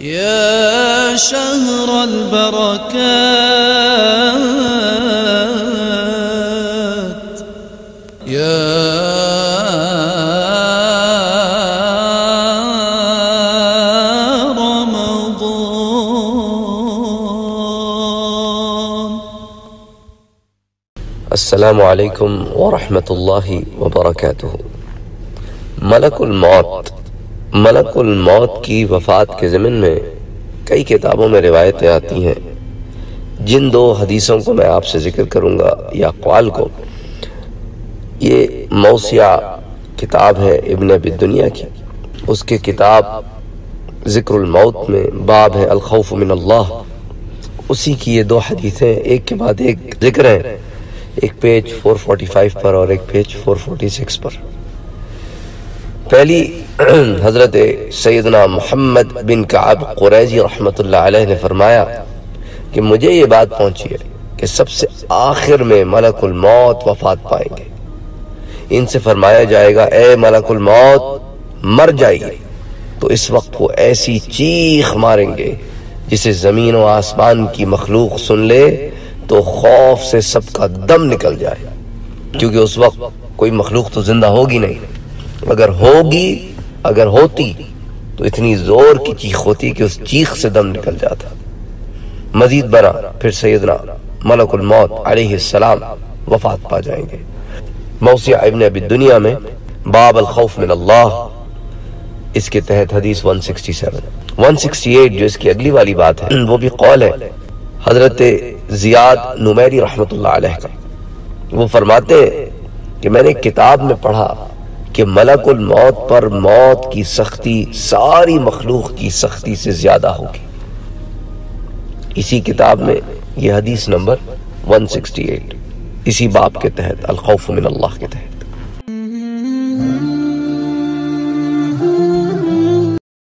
يا شهر البركات. يا رمضان. السلام عليكم ورحمة الله وبركاته. ملك الموت ملک الموت کی وفات کے ضمن میں کئی کتابوں میں روایتیں آتی ہیں۔ جن دو حدیثوں کو میں آپ سے ذکر کروں گا یا اقوال کو۔ یہ موسیع کتاب ہے ابن ابی دنیا کی۔ اس کے کتاب ذکر الموت میں باب ہے الخوف من اللہ۔ اسی کی یہ دو حدیثیں ایک کے بعد ایک ذکر ہیں۔ ایک پیج 445 پر اور ایک پیج 446 پر۔ پہلی حضرت سیدنا محمد بن کعب قریضی رحمت اللہ علیہ نے فرمایا کہ مجھے یہ بات پہنچی ہے کہ سب سے آخر میں ملک الموت وفات پائیں گے۔ ان سے فرمایا جائے گا، اے ملک الموت، مر جائیے۔ تو اس وقت وہ ایسی چیخ ماریں گے جسے زمین و آسمان کی مخلوق سن لے تو خوف سے سب کا دم نکل جائے۔ کیونکہ اس وقت کوئی مخلوق تو زندہ ہوگی نہیں اگر ہوگی اگر ہوتی تو اتنی زور کی چیخ ہوتی کہ اس چیخ سے دم نکل جاتا۔ مزید برا پھر سیدنا ملک الموت علیہ السلام وفات پا جائیں گے۔ موسیع ابن ابی دنیا میں باب الخوف من اللہ، اس کے تحت حدیث 167 168 جو اس کی اگلی والی بات ہے، وہ بھی قول ہے، حضرت زیاد نمیری رحمت اللہ علیہ کا۔ وہ فرماتے ہیں کہ میں نے ایک کتاب میں پڑھا۔ کہ ملک الموت پر موت کی سختی ساری مخلوق کی سختی سے زیادہ ہوگی۔ اسی کتاب میں یہ حدیث نمبر 168 اسی باب کے تحت الخوف من اللہ کے تحت۔